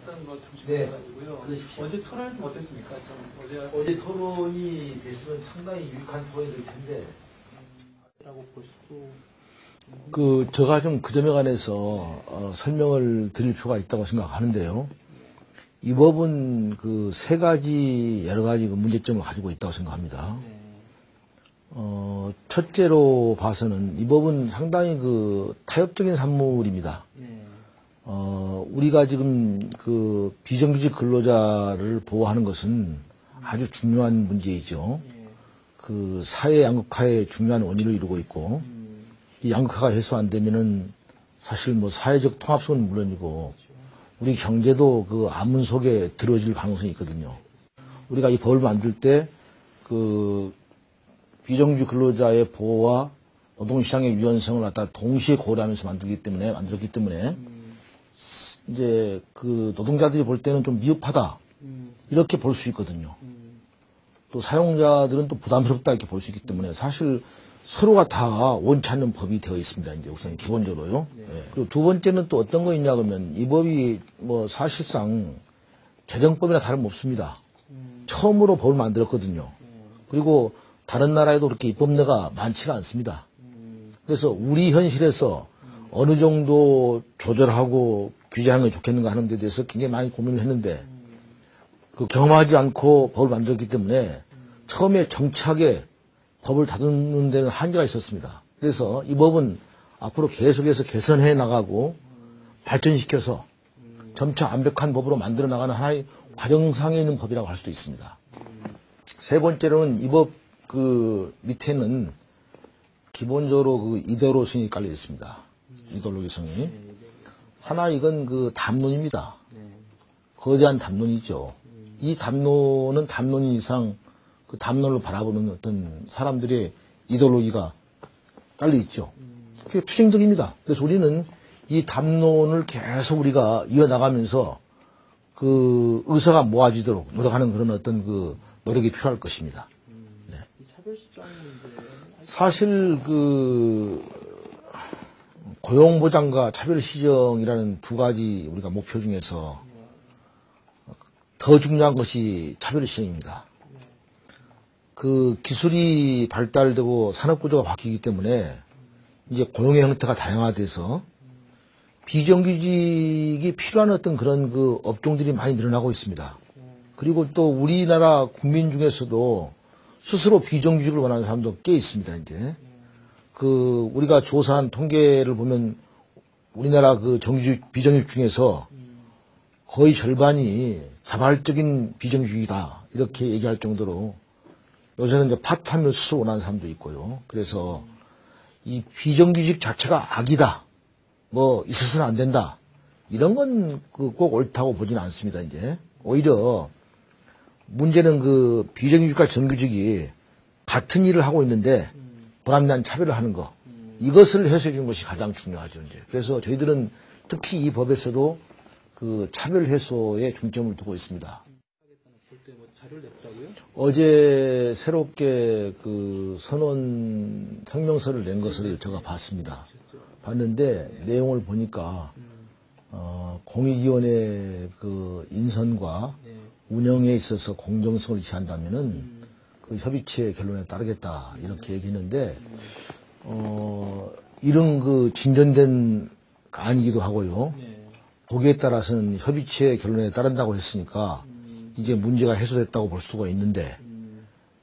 하셨다는 거좀 네. 그러십시오. 어제 토론이 좀 어땠습니까? 좀 어제 어제 토론이 됐으면 상당히 유익한 토론이 될 텐데 라고 볼 수도 그 제가 좀 그 점에 관해서 어, 설명을 드릴 필요가 있다고 생각하는데요. 이 법은 그 세 가지 여러 가지 그 문제점을 가지고 있다고 생각합니다. 어, 첫째로 봐서는 이 법은 상당히 그 타협적인 산물입니다. 네. 어, 우리가 지금 그 비정규직 근로자를 보호하는 것은 아주 중요한 문제이죠. 그 사회 양극화의 중요한 원인을 이루고 있고, 이 양극화가 해소 안 되면은 사실 뭐 사회적 통합성은 물론이고, 우리 경제도 그 암문 속에 들어질 가능성이 있거든요. 우리가 이 법을 만들 때, 그, 비정규 근로자의 보호와 노동시장의 유연성을 갖다 동시에 고려하면서 만들기 때문에, 만들었기 때문에, 이제 그 노동자들이 볼 때는 좀 미흡하다. 이렇게 볼 수 있거든요. 또 사용자들은 또 부담스럽다 이렇게 볼 수 있기 때문에 사실 서로가 다 원치 않는 법이 되어 있습니다. 이제 우선 기본적으로요. 예. 그리고 두 번째는 또 어떤 거 있냐 그러면 이 법이 뭐 사실상 재정법이나 다름없습니다. 처음으로 법을 만들었거든요. 그리고 다른 나라에도 그렇게 입법례가 많지가 않습니다. 그래서 우리 현실에서 어느 정도 조절하고 규제하는 게 좋겠는가 하는 데 대해서 굉장히 많이 고민을 했는데 그 경험하지 않고 법을 만들었기 때문에 처음에 정착에 법을 다루는 데는 한계가 있었습니다. 그래서 이 법은 앞으로 계속해서 개선해 나가고 발전시켜서 점차 완벽한 법으로 만들어 나가는 하나의 과정상에 있는 법이라고 할 수도 있습니다. 세 번째로는 이 법 그 밑에는 기본적으로 그 이데올로성이 깔려 있습니다. 이데올로기성이. 하나 이건 그 담론입니다. 거대한 담론이죠. 이 담론은 담론 이상 그 담론을 바라보는 어떤 사람들의 이데올로기가 깔려 있죠. 그게 추진적입니다. 그래서 우리는 이 담론을 계속 우리가 이어나가면서 그 의사가 모아지도록 노력하는 그런 어떤 그 노력이 필요할 것입니다. 문제 사실 그 고용보장과 차별시정이라는 두 가지 우리가 목표 중에서 더 중요한 것이 차별시정입니다. 그 기술이 발달되고 산업구조가 바뀌기 때문에 이제 고용의 형태가 다양화돼서 비정규직이 필요한 어떤 그런 그 업종들이 많이 늘어나고 있습니다. 그리고 또 우리나라 국민 중에서도 스스로 비정규직을 원하는 사람도 꽤 있습니다, 이제. 그, 우리가 조사한 통계를 보면 우리나라 그 정규직, 비정규직 중에서 거의 절반이 자발적인 비정규직이다. 이렇게 얘기할 정도로 요새는 이제 파타임을 스스로 원하는 사람도 있고요. 그래서 이 비정규직 자체가 악이다. 뭐 있어서는 안 된다. 이런 건그꼭 옳다고 보지는 않습니다, 이제. 오히려 문제는 그 비정규직과 정규직이 같은 일을 하고 있는데 불합리한 차별을 하는 거. 이것을 해소해 주는 것이 가장 중요하죠, 이제. 그래서 저희들은 특히 이 법에서도 그 차별 해소에 중점을 두고 있습니다. 어제 새롭게 그 선언 성명서를 낸 것을 제가 봤습니다. 봤는데 내용을 보니까 어, 공익위원회 그 인선과 운영에 있어서 공정성을 지한다면은 그 협의체 결론에 따르겠다 이렇게 얘기했는데 어, 이런 그 진전된 아니기도 하고요. 거기에 따라서는 협의체 결론에 따른다고 했으니까 이제 문제가 해소됐다고 볼 수가 있는데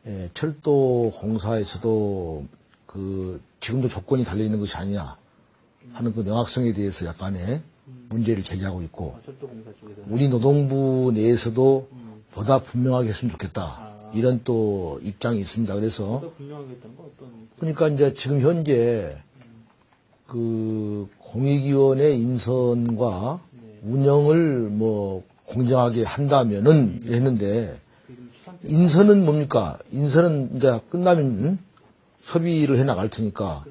예, 철도 공사에서도 그 지금도 조건이 달려 있는 것이 아니냐 하는 그 명확성에 대해서 약간의 문제를 제기하고 있고 아, 우리 노동부 내에서도 보다 분명하게 했으면 좋겠다 이런 또 입장이 있습니다. 그래서 그러니까 이제 지금 현재 그 공익위원회 인선과 운영을 뭐 공정하게 한다면은 했는데 지금 추상 인선은 뭡니까? 인선은 이제 끝나면 협의를 해 나갈 테니까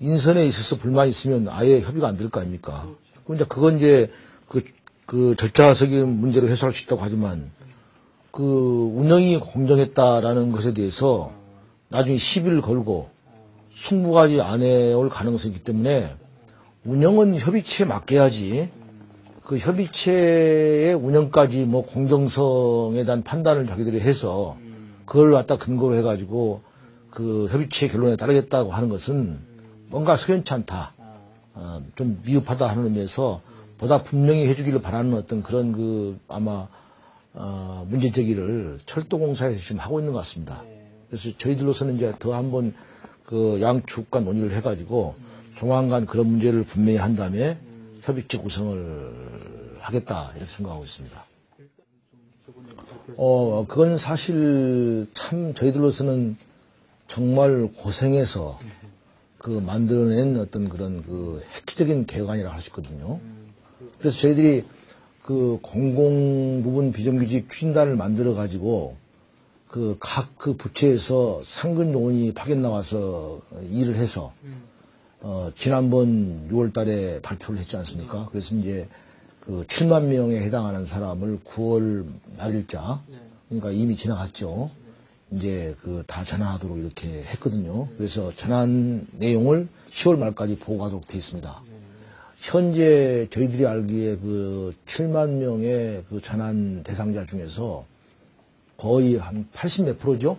인선에 있어서 불만이 있으면 아예 협의가 안 될 거 아닙니까? 그럼 이제 그건 이제 그, 그 절차적인 문제로 해소할 수 있다고 하지만 그 운영이 공정했다라는 것에 대해서 나중에 시비를 걸고 승부가지 안 해올 가능성이 있기 때문에 운영은 협의체에 맡겨야지 그 협의체의 운영까지 뭐 공정성에 대한 판단을 자기들이 해서 그걸 갖다 근거로 해가지고 그 협의체 결론에 따르겠다고 하는 것은 뭔가 석연치 않다. 어, 좀 미흡하다 하는 의미에서 보다 분명히 해주기를 바라는 어떤 그런 그 아마 어, 문제 제기를 철도공사에서 지금 하고 있는 것 같습니다. 그래서 저희들로서는 이제 더 한번 그 양측과 논의를 해가지고 조만간 그런 문제를 분명히 한 다음에 협의체 구성을 하겠다 이렇게 생각하고 있습니다. 어, 그건 사실 참 저희들로서는 정말 고생해서 그 만들어낸 어떤 그런 그 획기적인 개관이라 할 수 있거든요. 그래서 저희들이 그 공공 부분 비정규직 추진단을 만들어 가지고 그각그 부처에서 상근 요원이 파견 나와서 일을 해서 어 지난번 6월 달에 발표를 했지 않습니까? 그래서 이제 그 7만 명에 해당하는 사람을 9월 말일자 그러니까 이미 지나갔죠. 이제 그 다 전환하도록 이렇게 했거든요. 그래서 전환 내용을 10월 말까지 보고하도록 돼 있습니다. 현재 저희들이 알기에 그 7만 명의 그 전환 대상자 중에서 거의 한 80 몇 프로죠?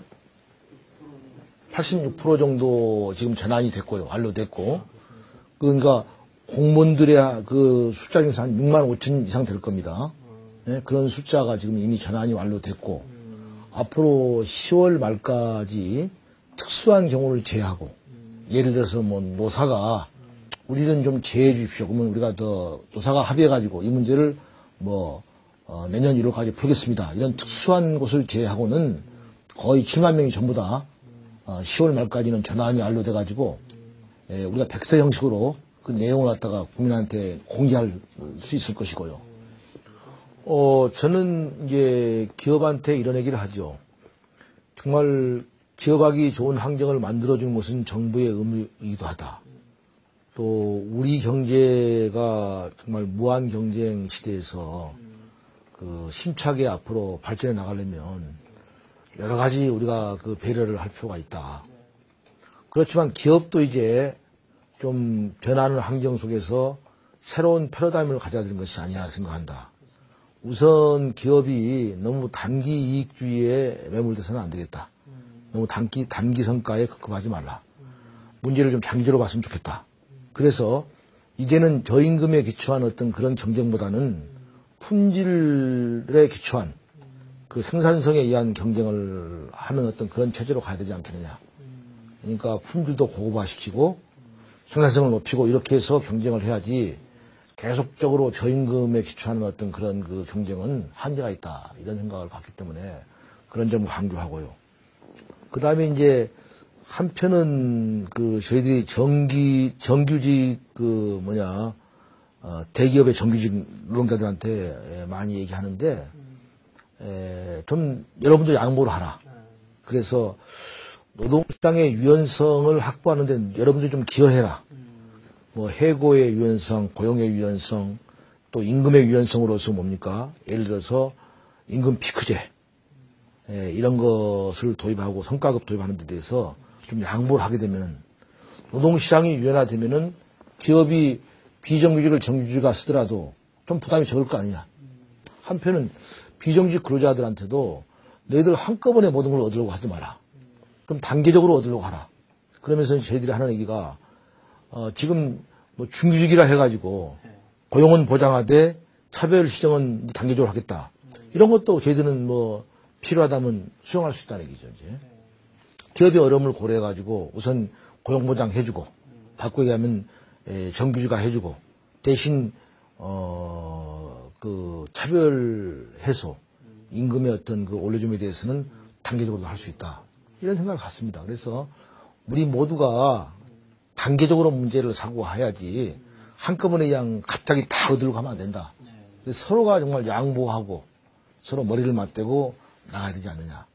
86% 정도 지금 전환이 됐고요. 완료됐고. 그러니까 공무원들의 그 숫자 중에서 한 6만 5천 이상 될 겁니다. 예, 그런 숫자가 지금 이미 전환이 완료됐고, 앞으로 10월 말까지 특수한 경우를 제외하고, 예를 들어서 뭐 노사가 우리는 좀 제해 주십시오. 그러면 우리가 더 노사가 합의해가지고 이 문제를 뭐 어, 내년 1월까지 풀겠습니다. 이런 특수한 곳을 제외하고는 거의 7만 명이 전부 다 어, 10월 말까지는 전환이 완료돼가지고 예, 우리가 백서 형식으로 그 내용을 갖다가 국민한테 공개할 수 있을 것이고요. 어, 저는 이제 기업한테 이런 얘기를 하죠. 정말 기업하기 좋은 환경을 만들어주는 것은 정부의 의무이기도 하다. 또 우리 경제가 정말 무한 경쟁 시대에서 그 심차게 앞으로 발전해 나가려면 여러 가지 우리가 그 배려를 할 필요가 있다. 그렇지만 기업도 이제 좀 변하는 환경 속에서 새로운 패러다임을 가져야 되는 것이 아니냐 생각한다. 우선 기업이 너무 단기 이익주의에 매몰돼서는 안 되겠다. 너무 단기, 단기 성과에 급급하지 말라. 문제를 좀 장기로 봤으면 좋겠다. 그래서 이제는 저임금에 기초한 어떤 그런 경쟁보다는 품질에 기초한 그 생산성에 의한 경쟁을 하는 어떤 그런 체제로 가야 되지 않겠느냐. 그러니까 품질도 고급화시키고 생산성을 높이고 이렇게 해서 경쟁을 해야지 계속적으로 저임금에 기초하는 어떤 그런 그 경쟁은 한계가 있다. 이런 생각을 갖기 때문에 그런 점을 강조하고요. 그 다음에 이제 한편은 그 저희들이 정기, 정규직 그 뭐냐, 어, 대기업의 정규직 노동자들한테 에, 많이 얘기하는데, 에, 좀 여러분도 양보를 하라. 그래서 노동시장의 유연성을 확보하는데 여러분들이 좀 기여해라. 뭐 해고의 유연성, 고용의 유연성, 또 임금의 유연성으로서 뭡니까? 예를 들어서 임금 피크제 예, 이런 것을 도입하고 성과급 도입하는 데 대해서 좀 양보를 하게 되면은 노동시장이 유연화되면은 기업이 비정규직을 정규직화 쓰더라도 좀 부담이 적을 거 아니냐. 한편은 비정규직 근로자들한테도 너희들 한꺼번에 모든 걸 얻으려고 하지 마라. 좀 단계적으로 얻으려고 하라. 그러면서 저희들이 하는 얘기가 어, 지금 뭐 중규직이라 해가지고 고용은 보장하되 차별 시정은 단계적으로 하겠다. 이런 것도 저희들은 뭐 필요하다면 수용할 수 있다는 얘기죠, 이제. 기업의 어려움을 고려해가지고 우선 고용 보장 해주고, 바꾸게 하면 에, 정규직화 해주고, 대신, 어, 그 차별 해소, 임금의 어떤 그 올려줌에 대해서는 단계적으로 할 수 있다. 이런 생각을 갖습니다. 그래서 우리 모두가 단계적으로 문제를 사고해야지 한꺼번에 그냥 갑자기 다 얻으려고 하면 안 된다. 그래서 서로가 정말 양보하고 서로 머리를 맞대고 나가야 되지 않느냐.